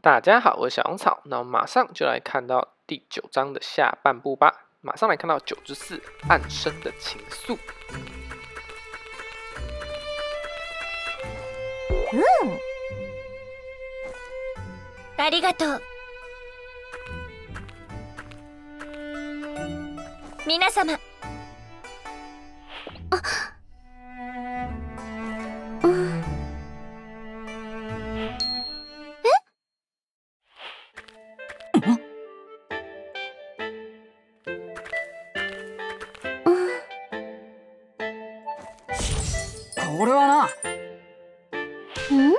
大家好，我是小杨草，那我们马上就来看到第九章的下半部吧。马上来看到九之四暗生的情愫。うんありがとう皆様あ うん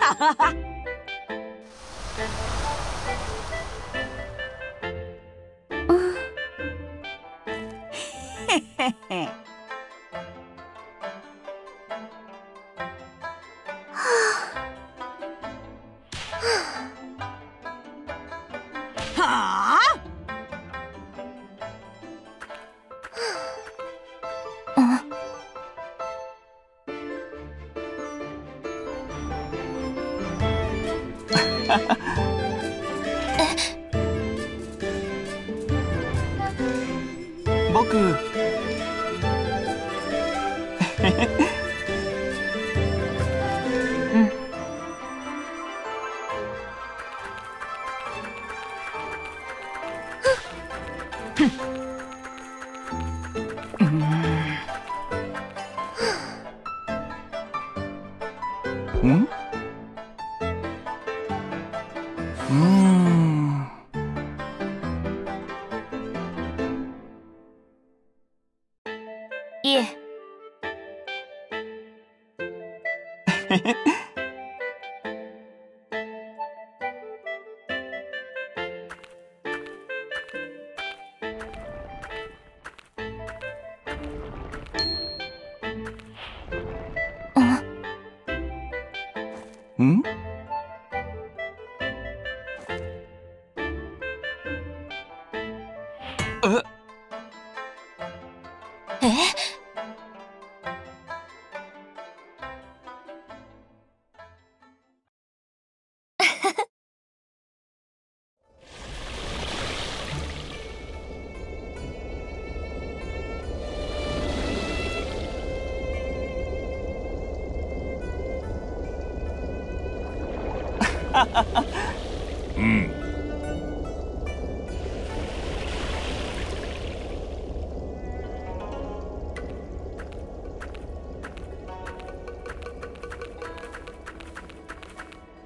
はあ え？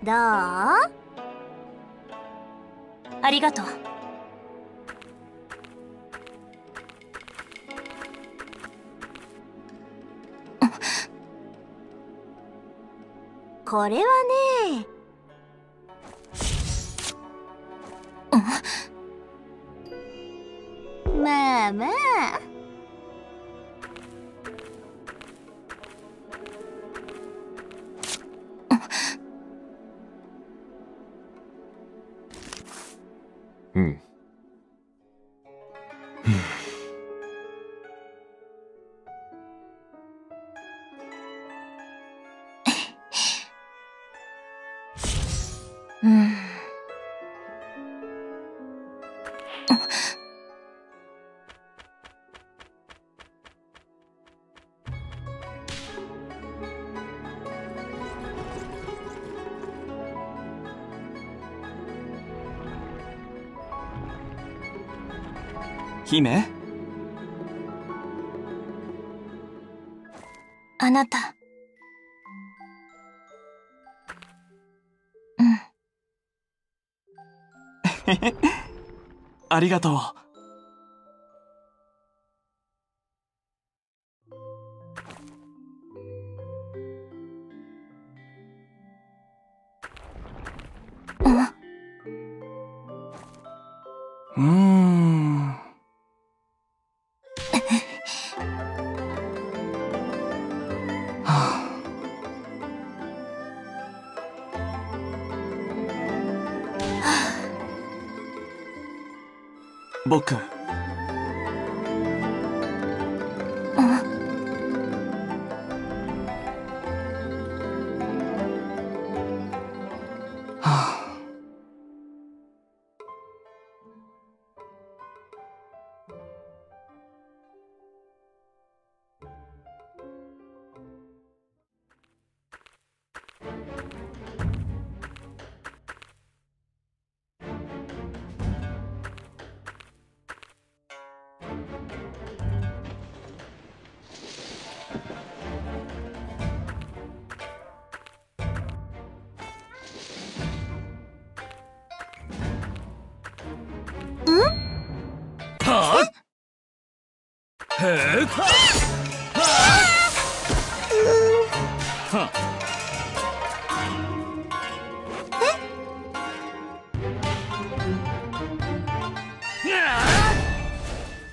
どう？ありがとう。これはね。まあまあ。姫？あなた。うん。ありがとう僕うん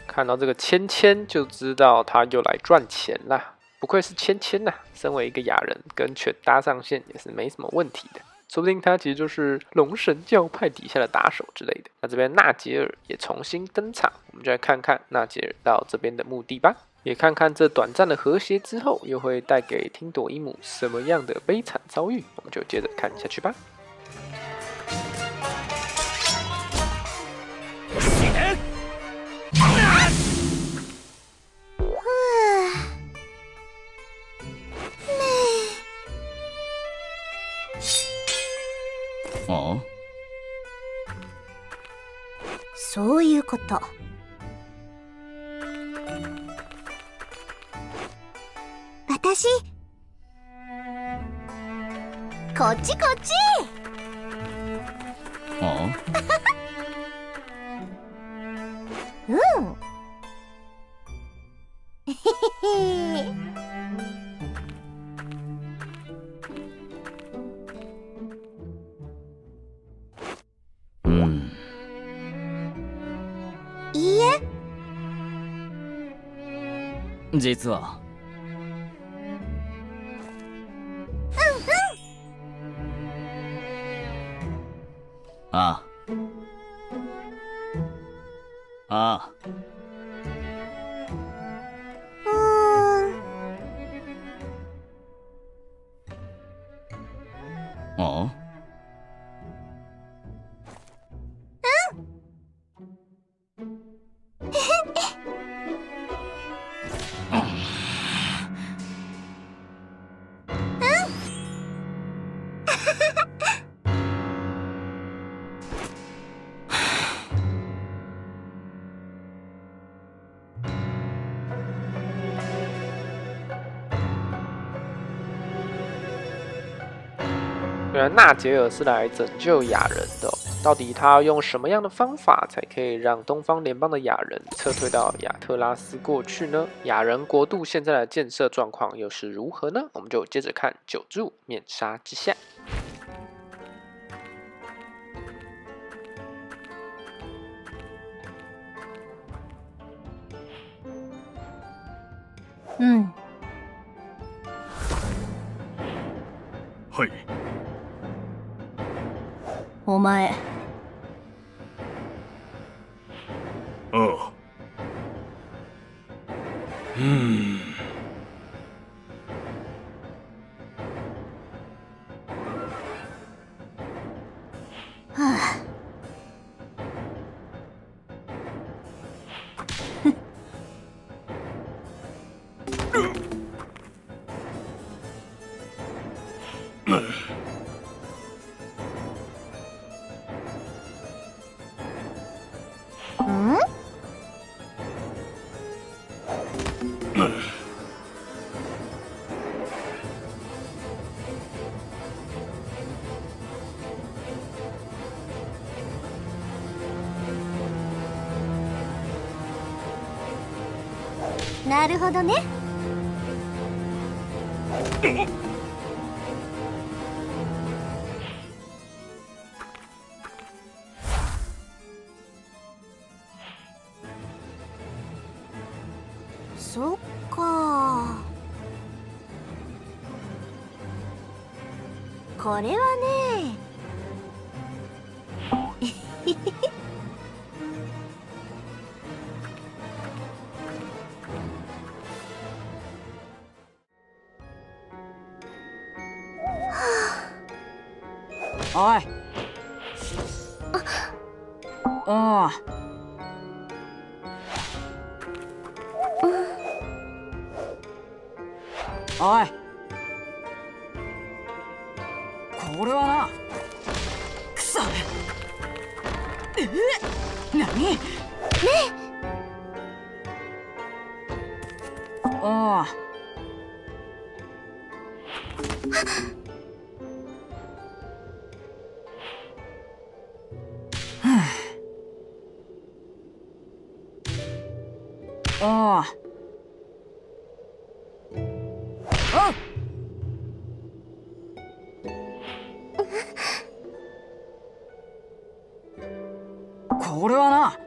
看到这个芊芊就知道他又来赚钱啦。不愧是芊芊呐，身为一个雅人，跟犬搭上线也是没什么问题的。说不定他其实就是龙神教派底下的打手之类的。那这边纳杰尔也重新登场，我们就来看看纳杰尔到这边的目的吧，也看看这短暂的和谐之后，又会带给听朵伊姆什么样的悲惨遭遇。我们就接着看下去吧。あそういうこと 私こっちこっち。あうん。へへへうん。いいえ。実は啊，纳杰尔是来拯救雅人的、到底他要用什么样的方法才可以让东方联邦的雅人撤退到亚特拉斯过去呢？雅人国度现在的建设状况又是如何呢？我们就接着看九柱面纱之下。嗯お前。なるほどね。そっか。これはおい。おうおい。これはな。くそ。え？何？ねおこれはな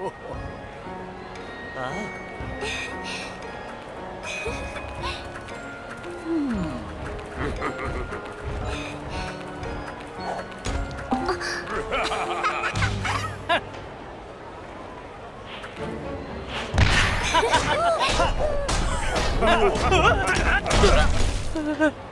あ。あ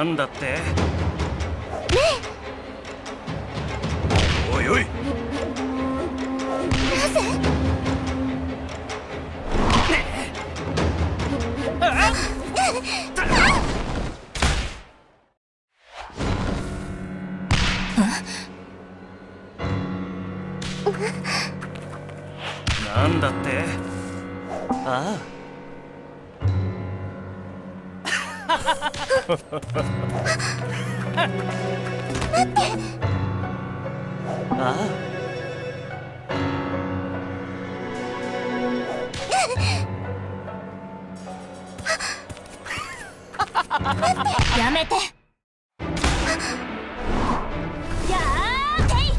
なんだって？やめてやーてい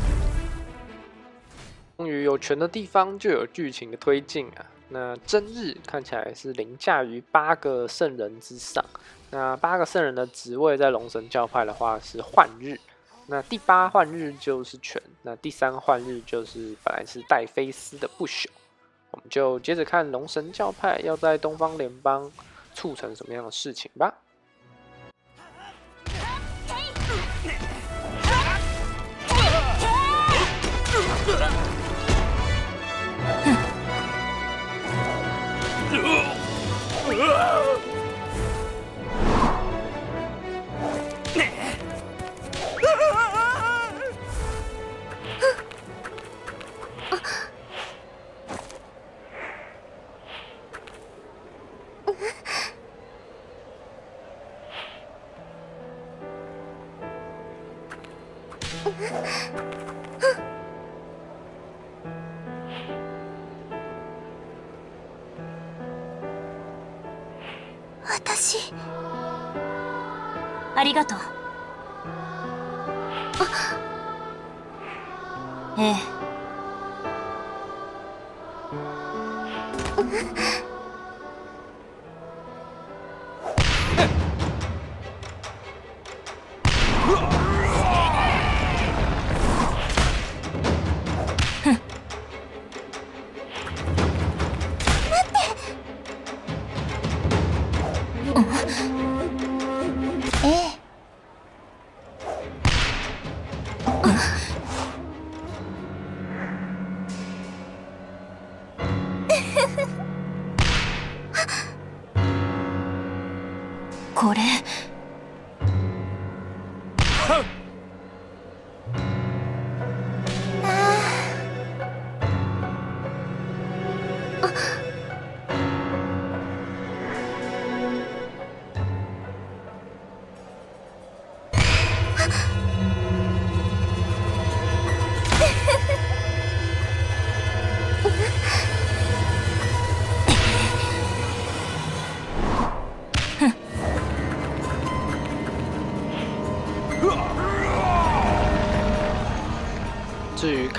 终于有权的地方就有剧情的推进啊。那真日看起来是凌驾于八个圣人之上。那八个圣人的职位在龙神教派的话是幻日，那第八幻日就是权，那第三幻日就是本来是戴菲斯的不朽。我们就接着看龙神教派要在东方联邦促成什么样的事情吧。 私 ありがとう。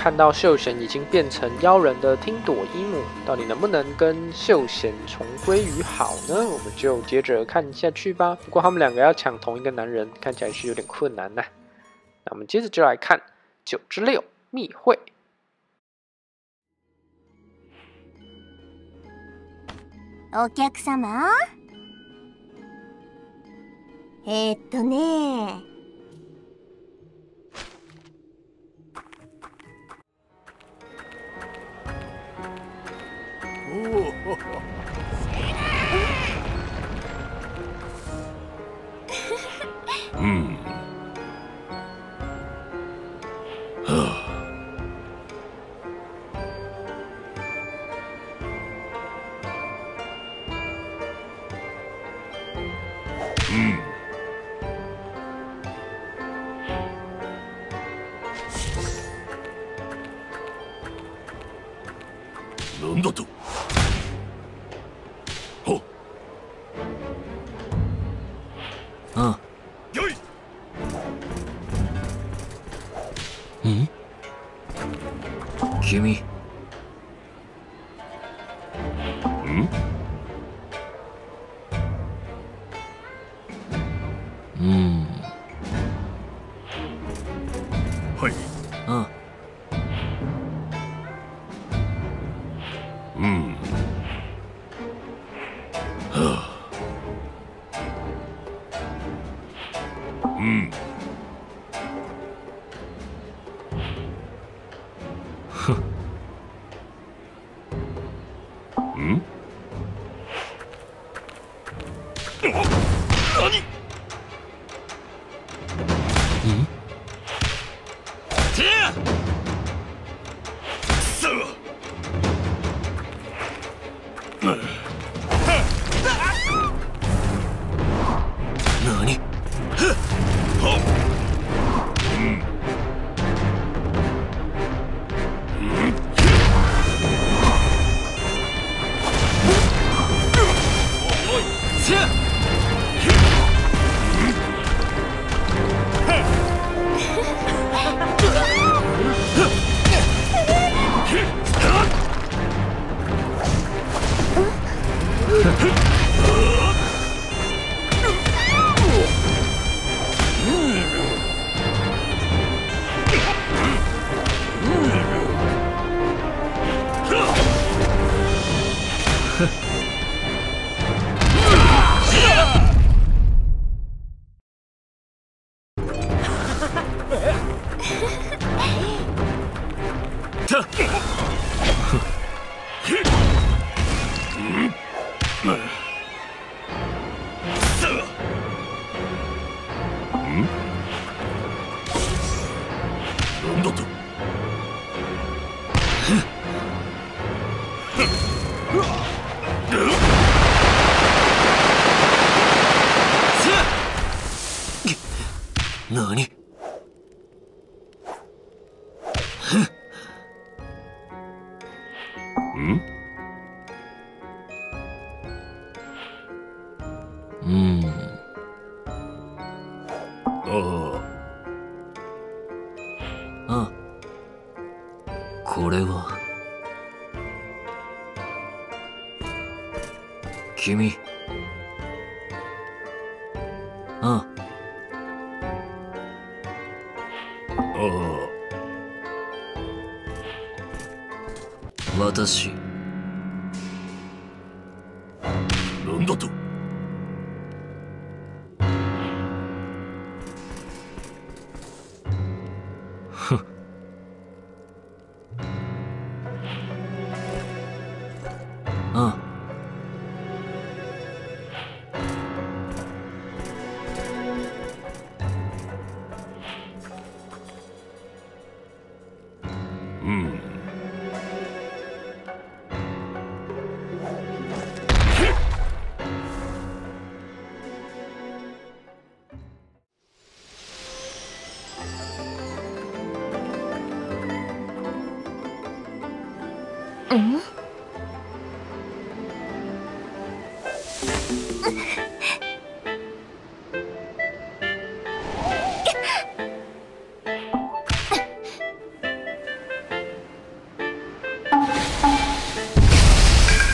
看到秀贤已经变成妖人的听朵伊姆，到底能不能跟秀贤重归于好呢？我们就接着看下去吧。不过他们两个要抢同一个男人，看起来是有点困难呐、那我们接着就来看九之六密会。お客様えー、っとね うんはあ Jimmy. 何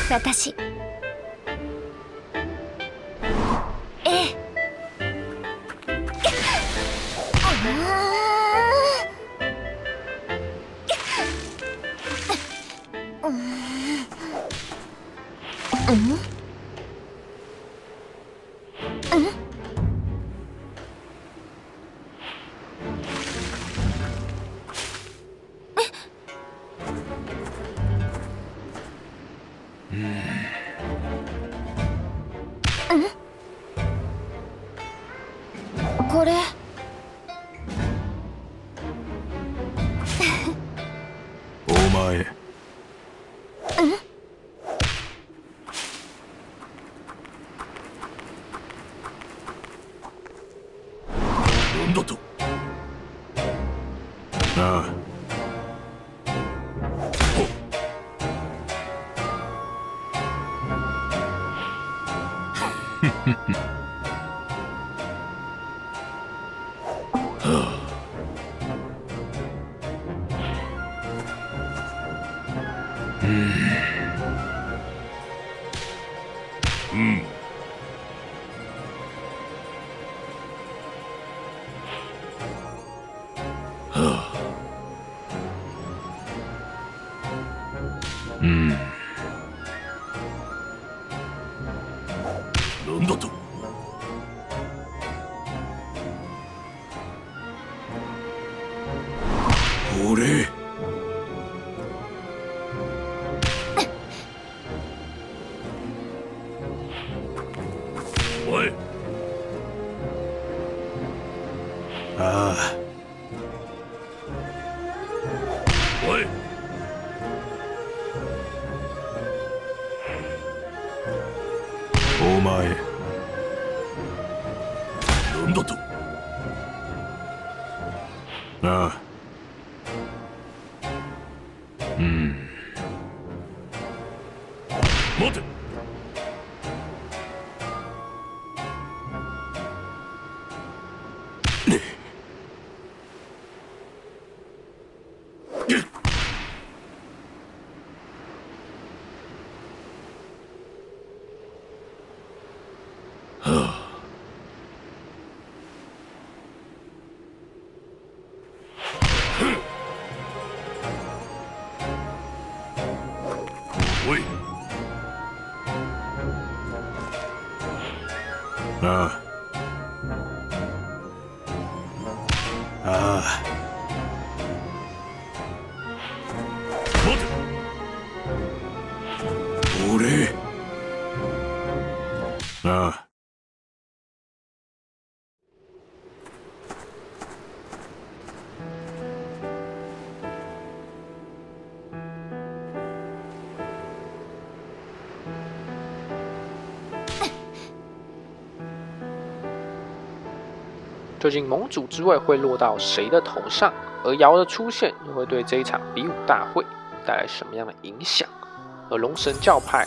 私。Toto. 究竟盟主之位会落到谁的头上？而瑶的出现又会对这一场比武大会带来什么样的影响？而龙神教派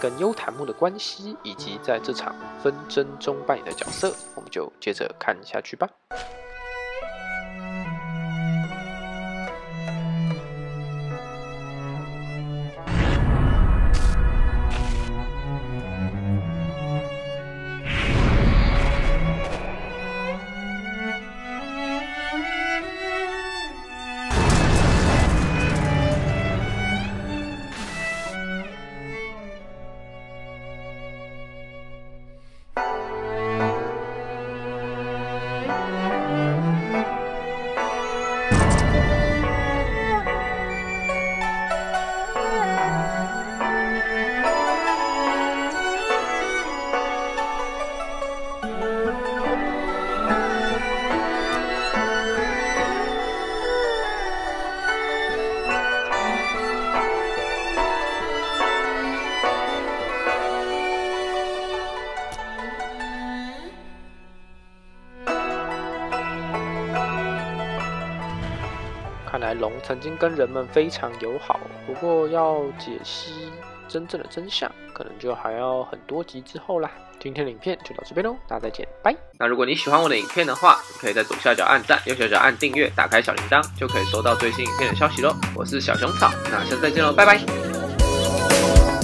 跟幽檀木的关系，以及在这场纷争中扮演的角色，我们就接着看下去吧。曾经跟人们非常友好，不过要解析真正的真相，可能就还要很多集之后啦。今天的影片就到这边喽，大家再见，拜。那如果你喜欢我的影片的话，可以在左下角按赞，右下角按订阅，打开小铃铛，就可以收到最新影片的消息喽。我是小熊草，那下次再见喽，拜拜。